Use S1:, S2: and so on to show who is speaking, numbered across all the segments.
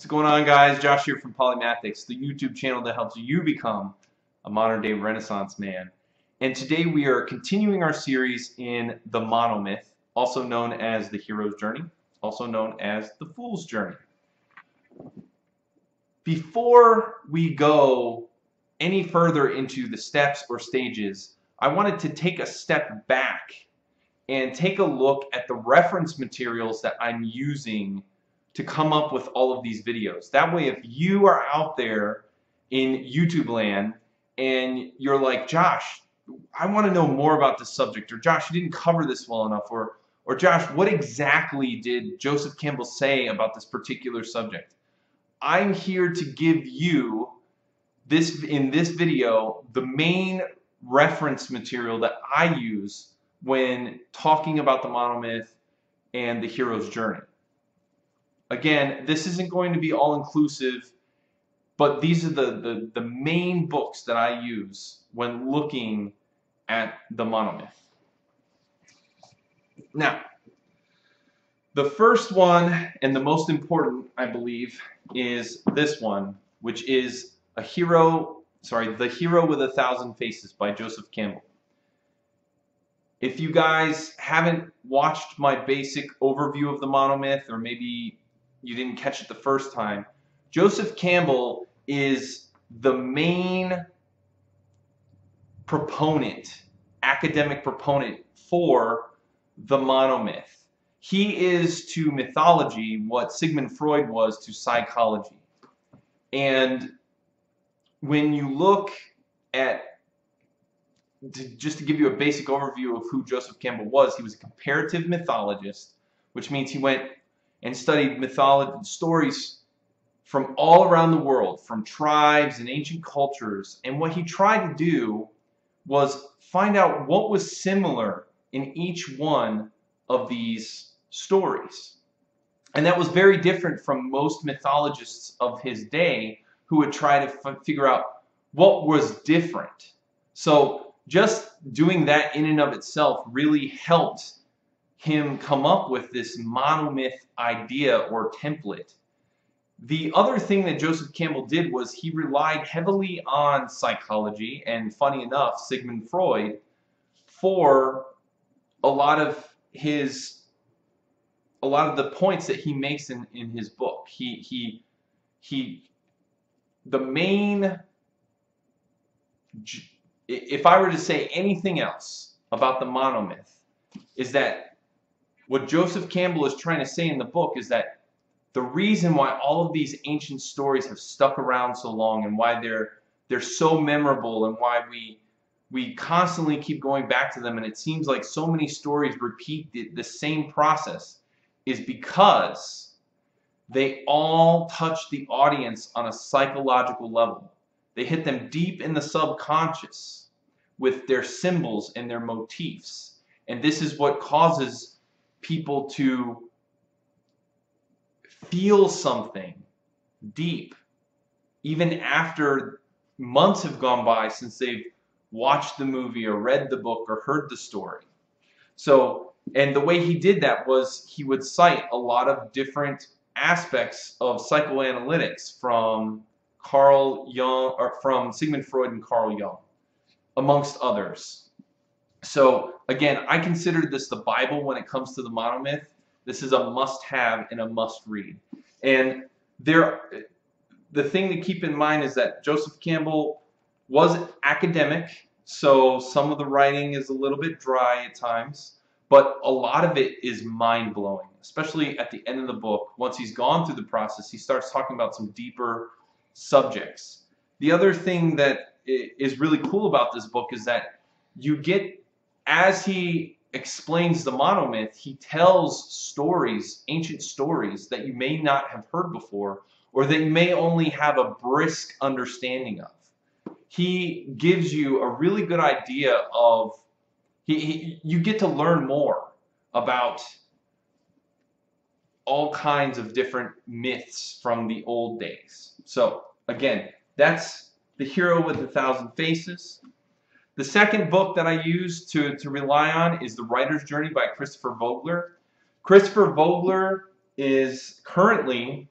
S1: What's going on guys? Josh here from Polymathics, the YouTube channel that helps you become a modern day renaissance man. And today we are continuing our series in the monomyth, also known as the hero's journey, also known as the fool's journey. Before we go any further into the steps or stages, I wanted to take a step back and take a look at the reference materials that I'm using to come up with all of these videos. That way, if you are out there in YouTube land and you're like, Josh, I want to know more about this subject, or Josh, you didn't cover this well enough, or, or Josh, what exactly did Joseph Campbell say about this particular subject? I'm here to give you this in this video the main reference material that I use when talking about the monomyth and the hero's journey. Again, this isn't going to be all inclusive, but these are the, the, the main books that I use when looking at the monomyth. Now, the first one and the most important, I believe, is this one, which is a hero, sorry, The Hero with a Thousand Faces by Joseph Campbell. If you guys haven't watched my basic overview of the monomyth, or maybe you didn't catch it the first time, Joseph Campbell is the main proponent, academic proponent for the monomyth. He is to mythology what Sigmund Freud was to psychology. And when you look at, to, just to give you a basic overview of who Joseph Campbell was, he was a comparative mythologist, which means he went and studied mythology stories from all around the world, from tribes and ancient cultures. And what he tried to do was find out what was similar in each one of these stories. And that was very different from most mythologists of his day who would try to figure out what was different. So just doing that in and of itself really helped him come up with this monomyth idea or template. The other thing that Joseph Campbell did was he relied heavily on psychology and funny enough Sigmund Freud for a lot of his a lot of the points that he makes in, in his book. He he he the main if I were to say anything else about the monomyth is that what Joseph Campbell is trying to say in the book is that the reason why all of these ancient stories have stuck around so long and why they're they're so memorable and why we we constantly keep going back to them and it seems like so many stories repeat the, the same process is because they all touch the audience on a psychological level. They hit them deep in the subconscious with their symbols and their motifs. And this is what causes people to feel something deep even after months have gone by since they've watched the movie or read the book or heard the story. So, and the way he did that was he would cite a lot of different aspects of psychoanalytics from Carl Jung or from Sigmund Freud and Carl Jung, amongst others. So again, I consider this the Bible when it comes to the monomyth. This is a must-have and a must-read. And there, the thing to keep in mind is that Joseph Campbell was academic, so some of the writing is a little bit dry at times, but a lot of it is mind-blowing, especially at the end of the book. Once he's gone through the process, he starts talking about some deeper subjects. The other thing that is really cool about this book is that you get as he explains the monomyth, he tells stories, ancient stories that you may not have heard before or that you may only have a brisk understanding of. He gives you a really good idea of, he, he, you get to learn more about all kinds of different myths from the old days. So again, that's The Hero with a Thousand Faces. The second book that I use to, to rely on is The Writer's Journey by Christopher Vogler. Christopher Vogler is currently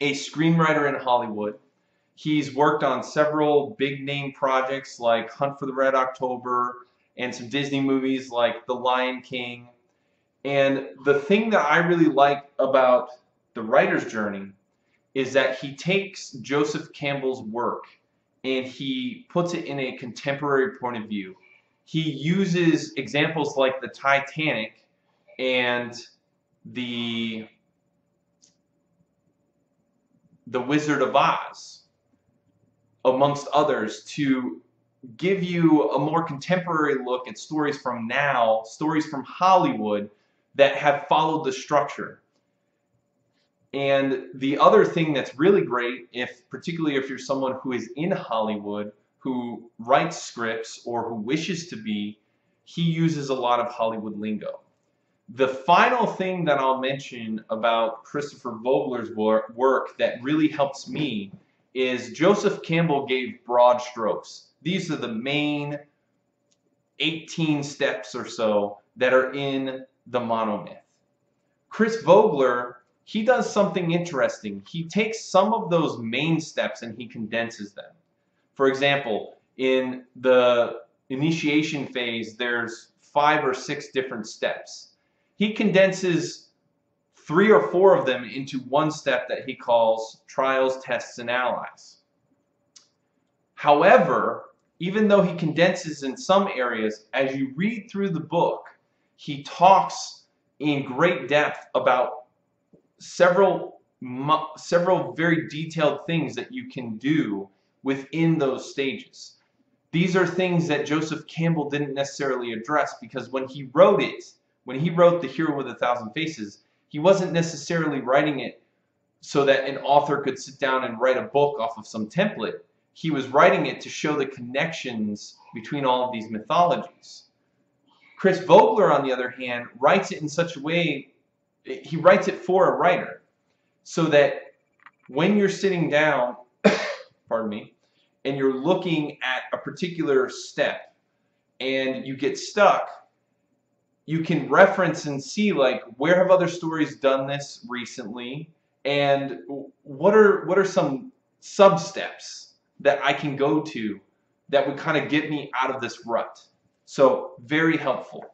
S1: a screenwriter in Hollywood. He's worked on several big name projects like Hunt for the Red October and some Disney movies like The Lion King. And the thing that I really like about the writer's journey is that he takes Joseph Campbell's work and he puts it in a contemporary point of view. He uses examples like the Titanic and the the Wizard of Oz, amongst others, to give you a more contemporary look at stories from now, stories from Hollywood that have followed the structure. And the other thing that's really great, if particularly if you're someone who is in Hollywood, who writes scripts or who wishes to be, he uses a lot of Hollywood lingo. The final thing that I'll mention about Christopher Vogler's work that really helps me is Joseph Campbell gave broad strokes. These are the main 18 steps or so that are in the monomyth. Chris Vogler, he does something interesting. He takes some of those main steps and he condenses them. For example, in the initiation phase, there's five or six different steps he condenses three or four of them into one step that he calls trials, tests, and allies. However, even though he condenses in some areas, as you read through the book, he talks in great depth about several several very detailed things that you can do within those stages. These are things that Joseph Campbell didn't necessarily address because when he wrote it, when he wrote The Hero with a Thousand Faces, he wasn't necessarily writing it so that an author could sit down and write a book off of some template. He was writing it to show the connections between all of these mythologies. Chris Vogler, on the other hand, writes it in such a way, he writes it for a writer, so that when you're sitting down, pardon me, and you're looking at a particular step and you get stuck, you can reference and see like where have other stories done this recently and what are what are some sub steps that I can go to that would kind of get me out of this rut. So very helpful.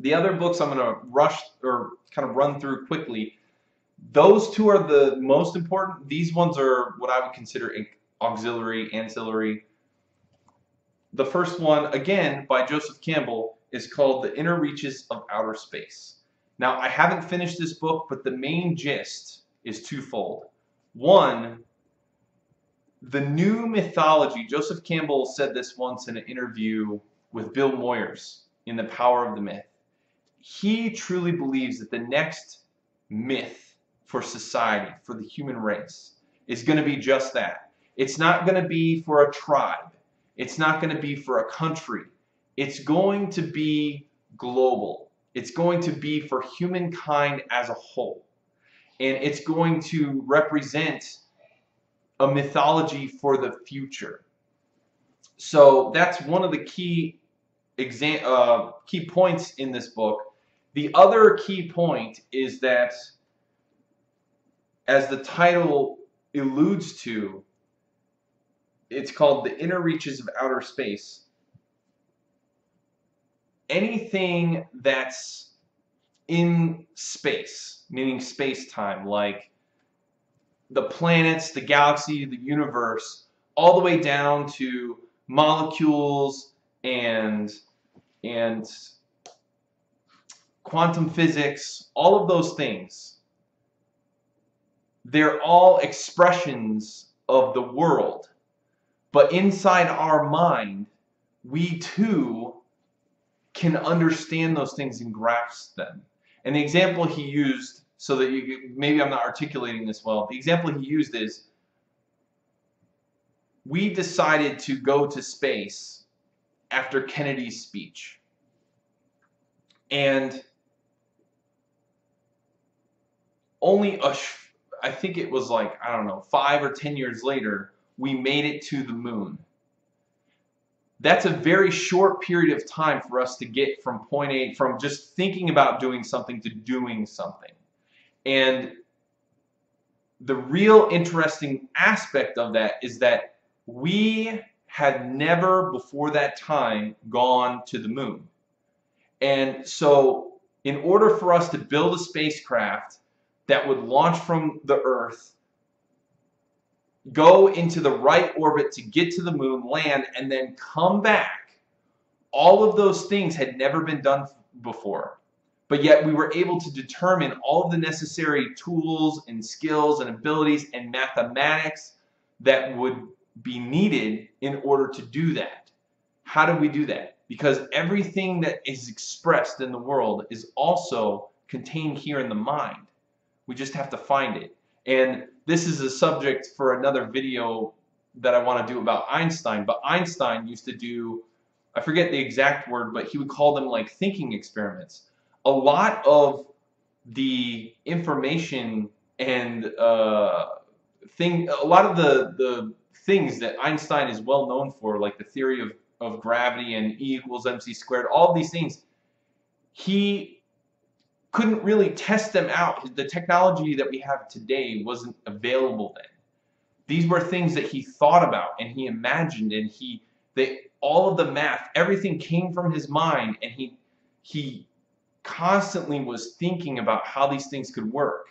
S1: The other books I'm going to rush or kind of run through quickly. Those two are the most important. These ones are what I would consider auxiliary, ancillary. The first one, again, by Joseph Campbell, is called The Inner Reaches of Outer Space. Now, I haven't finished this book, but the main gist is twofold. One, the new mythology, Joseph Campbell said this once in an interview with Bill Moyers in The Power of the Myth. He truly believes that the next myth for society, for the human race, is going to be just that. It's not going to be for a tribe. It's not going to be for a country it's going to be global. It's going to be for humankind as a whole. And it's going to represent a mythology for the future. So that's one of the key exam uh, key points in this book. The other key point is that, as the title alludes to, it's called The Inner Reaches of Outer Space. Anything that's in space, meaning space-time, like the planets, the galaxy, the universe, all the way down to molecules and and quantum physics, all of those things, they're all expressions of the world. But inside our mind, we too can understand those things and grasp them. And the example he used, so that you maybe I'm not articulating this well, the example he used is we decided to go to space after Kennedy's speech. And only a, I think it was like, I don't know, five or ten years later, we made it to the moon that's a very short period of time for us to get from point A, from just thinking about doing something to doing something. And the real interesting aspect of that is that we had never before that time gone to the moon. And so in order for us to build a spacecraft that would launch from the Earth, go into the right orbit to get to the moon, land, and then come back, all of those things had never been done before. But yet we were able to determine all of the necessary tools and skills and abilities and mathematics that would be needed in order to do that. How do we do that? Because everything that is expressed in the world is also contained here in the mind. We just have to find it. And this is a subject for another video that I want to do about Einstein. But Einstein used to do, I forget the exact word, but he would call them like thinking experiments. A lot of the information and uh, thing, a lot of the, the things that Einstein is well known for, like the theory of, of gravity and E equals mc squared, all these things, he couldn't really test them out. The technology that we have today wasn't available then. These were things that he thought about and he imagined and he they all of the math, everything came from his mind and he he constantly was thinking about how these things could work.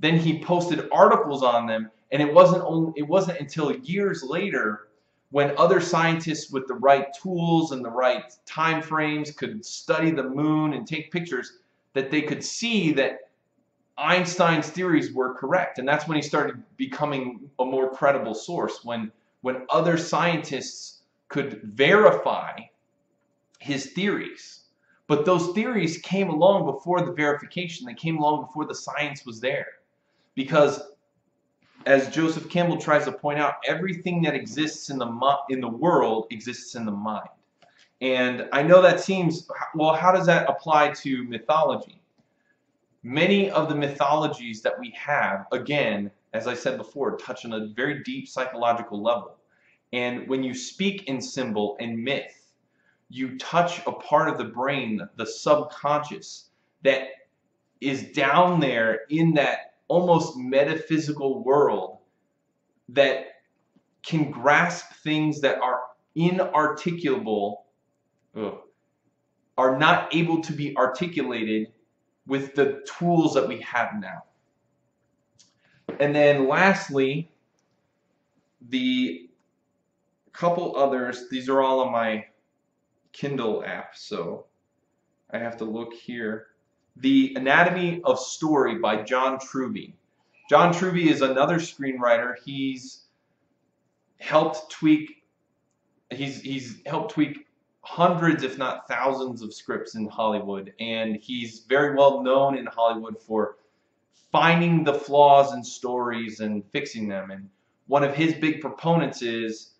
S1: Then he posted articles on them and it wasn't only, it wasn't until years later when other scientists with the right tools and the right time frames could study the moon and take pictures that they could see that Einstein's theories were correct. And that's when he started becoming a more credible source when when other scientists could verify his theories. But those theories came along before the verification. They came along before the science was there. Because as Joseph Campbell tries to point out, everything that exists in the in the world exists in the mind. And I know that seems well. How does that apply to mythology? Many of the mythologies that we have, again, as I said before, touch on a very deep psychological level. And when you speak in symbol and myth, you touch a part of the brain, the subconscious, that is down there in that almost metaphysical world that can grasp things that are inarticulable, ugh, are not able to be articulated with the tools that we have now. And then lastly, the couple others, these are all on my Kindle app, so I have to look here. The Anatomy of Story by John Truby. John Truby is another screenwriter. He's helped tweak he's he's helped tweak hundreds if not thousands of scripts in Hollywood and he's very well known in Hollywood for finding the flaws in stories and fixing them and one of his big proponents is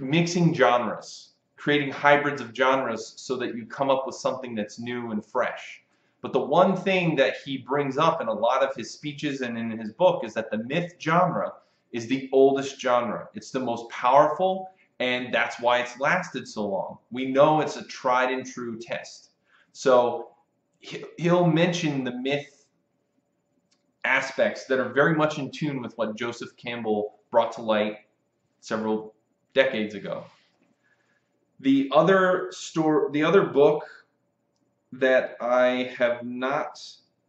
S1: mixing genres creating hybrids of genres so that you come up with something that's new and fresh. But the one thing that he brings up in a lot of his speeches and in his book is that the myth genre is the oldest genre. It's the most powerful, and that's why it's lasted so long. We know it's a tried and true test. So he'll mention the myth aspects that are very much in tune with what Joseph Campbell brought to light several decades ago. The other store, the other book that I have not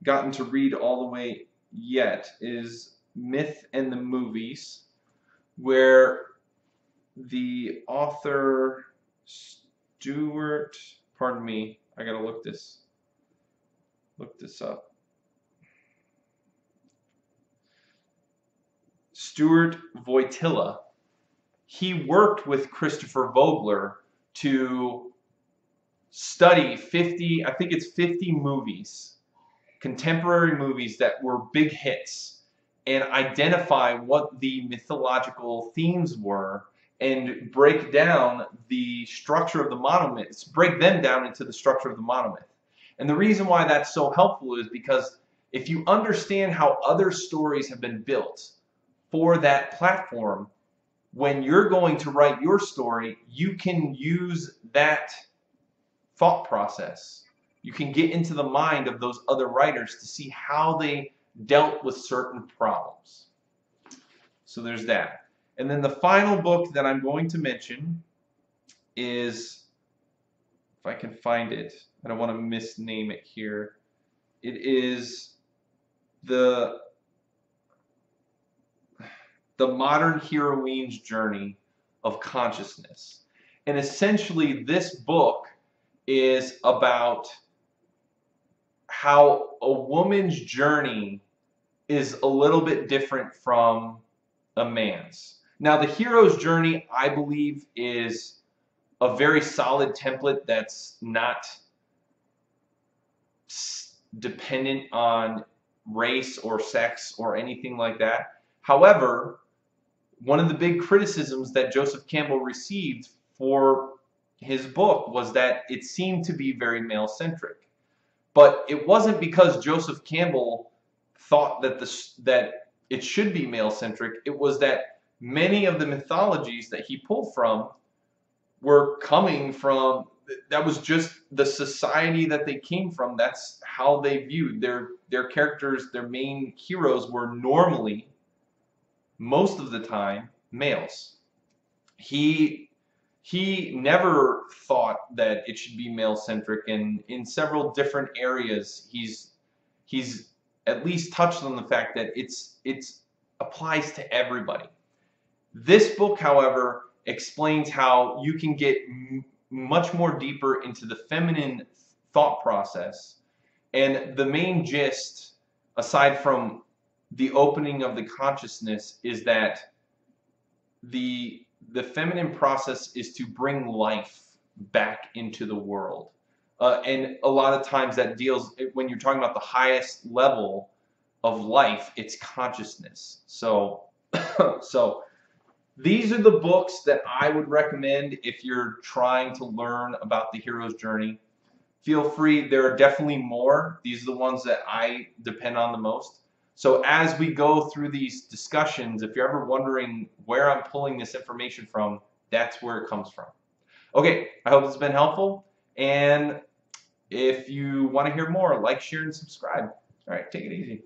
S1: gotten to read all the way yet is Myth and the Movies, where the author Stuart, pardon me, I gotta look this look this up. Stuart Voytilla. He worked with Christopher Vogler to study 50, I think it's 50 movies, contemporary movies that were big hits, and identify what the mythological themes were and break down the structure of the monomyths, break them down into the structure of the monomyth. And the reason why that's so helpful is because if you understand how other stories have been built for that platform, when you're going to write your story, you can use that thought process. you can get into the mind of those other writers to see how they dealt with certain problems. So there's that. And then the final book that I'm going to mention is, if I can find it, I don't want to misname it here. It is the the modern heroine's journey of consciousness. And essentially, this book is about how a woman's journey is a little bit different from a man's. Now, the hero's journey, I believe, is a very solid template that's not dependent on race or sex or anything like that. However, one of the big criticisms that Joseph Campbell received for his book was that it seemed to be very male centric. But it wasn't because Joseph Campbell thought that this that it should be male centric. It was that many of the mythologies that he pulled from were coming from that was just the society that they came from. That's how they viewed their their characters. Their main heroes were normally, most of the time, males. He he never thought that it should be male centric, and in several different areas, he's he's at least touched on the fact that it's it's applies to everybody. This book, however, explains how you can get much more deeper into the feminine thought process. And the main gist, aside from the opening of the consciousness, is that the the feminine process is to bring life back into the world. Uh, and a lot of times that deals when you're talking about the highest level of life, it's consciousness. So, so these are the books that I would recommend if you're trying to learn about the hero's journey. Feel free, there are definitely more. These are the ones that I depend on the most. So as we go through these discussions, if you're ever wondering where I'm pulling this information from, that's where it comes from. Okay, I hope it's been helpful. And if you want to hear more, like, share, and subscribe. All right, take it easy.